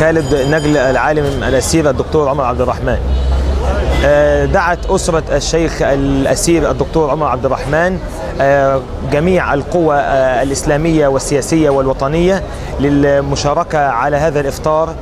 خالد نجل العالم الأسير الدكتور عمر عبد الرحمن. دعت أسرة الشيخ الأسير الدكتور عمر عبد الرحمن جميع القوى الإسلامية والسياسية والوطنية للمشاركة على هذا الإفطار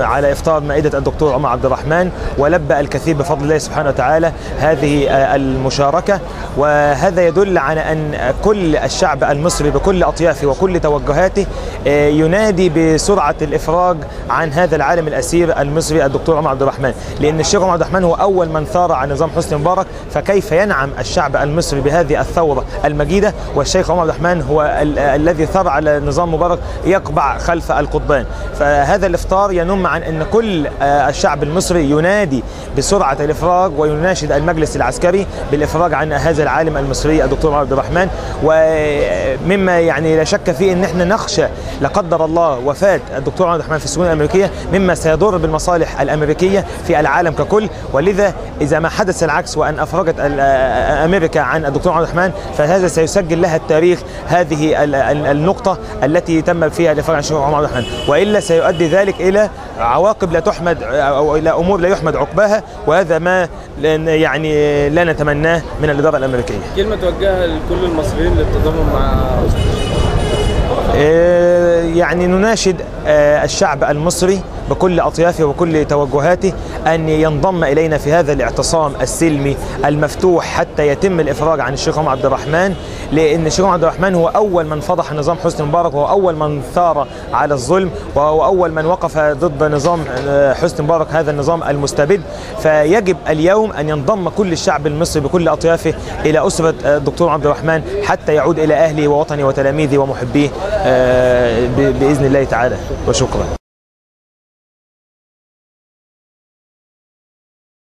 على إفطار مائدة الدكتور عمر عبد الرحمن ولبى الكثير بفضل الله سبحانه وتعالى هذه المشاركة. وهذا يدل على أن كل الشعب المصري بكل أطيافه وكل توجهاته ينادي بسرعة الإفراج عن هذا العالم الأسير المصري الدكتور عمر عبد الرحمن. لأن الشيخ عمر عبد الرحمن هو أول من ثار عن نظام حسني مبارك فكيف ينعم الشعب المصري بهذه الثورة؟ المجيدة والشيخ عمر عبد الرحمن هو ال الذي ثار على نظام مبارك يقبع خلف القضبان فهذا الإفطار ينم عن إن كل الشعب المصري ينادي بسرعة الإفراج ويناشد المجلس العسكري بالإفراج عن هذا العالم المصري الدكتور عبد الرحمن. ومما يعني لا شك فيه إن إحنا نخشى لا قدر الله وفاة الدكتور عبد الرحمن في السجون الأمريكية مما سيضر بالمصالح الأمريكية في العالم ككل. ولذا إذا ما حدث العكس وأن أفرجت أمريكا عن الدكتور عبد الرحمن فهذا سيسجل لها التاريخ هذه النقطة التي تم فيها الافراج عن الشيخ عمر عبد الرحمن وإلا سيؤدي ذلك إلى عواقب لا تحمد أو إلى أمور لا يحمد عقباها وهذا ما يعني لا نتمناه من الإدارة الأمريكية. كلمة توجهها لكل المصريين للتضامن مع يعني نناشد الشعب المصري بكل أطيافه وكل توجهاته أن ينضم إلينا في هذا الاعتصام السلمي المفتوح حتى يتم الإفراج عن الشيخ عبد الرحمن لأن الشيخ عبد الرحمن هو أول من فضح نظام حسني مبارك وهو أول من ثار على الظلم وهو أول من وقف ضد نظام حسني مبارك هذا النظام المستبد. فيجب اليوم أن ينضم كل الشعب المصري بكل أطيافه إلى أسرة الدكتور عبد الرحمن حتى يعود إلى أهله ووطنه وتلاميذه ومحبيه بإذن الله تعالى وشكرا.